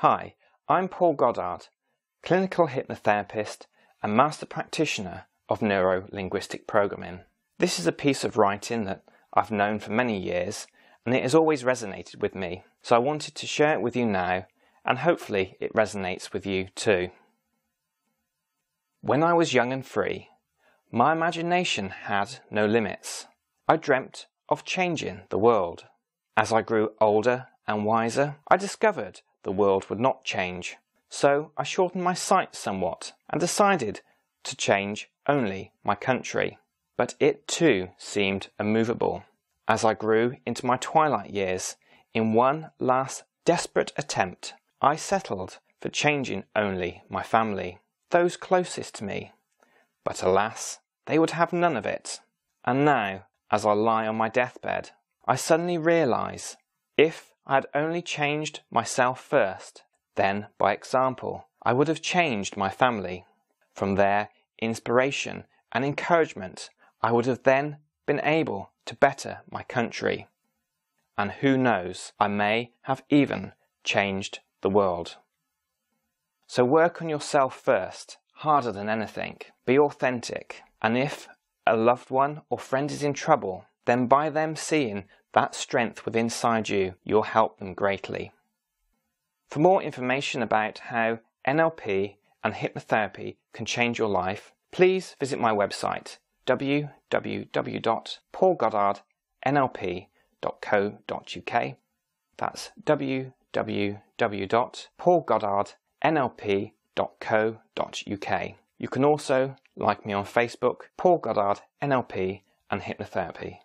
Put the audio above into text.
Hi, I'm Paul Goddard, clinical hypnotherapist and master practitioner of neuro linguistic programming. This is a piece of writing that I've known for many years and it has always resonated with me, so I wanted to share it with you now and hopefully it resonates with you too. When I was young and free, my imagination had no limits. I dreamt of changing the world. As I grew older and wiser, I discovered the world would not change. So I shortened my sights somewhat and decided to change only my country. But it too seemed immovable. As I grew into my twilight years, in one last desperate attempt, I settled for changing only my family, those closest to me. But alas, they would have none of it. And now, as I lie on my deathbed, I suddenly realize if I had only changed myself first, then, by example, I would have changed my family. From their inspiration and encouragement, I would have then been able to better my country. And who knows, I may have even changed the world. So work on yourself first, harder than anything. Be authentic. And if a loved one or friend is in trouble, then by them seeing that strength within inside you, you'll help them greatly. For more information about how NLP and hypnotherapy can change your life, please visit my website www.paulgoddardnlp.co.uk. That's www.paulgoddardnlp.co.uk. You can also like me on Facebook, Paul Goddard NLP and Hypnotherapy.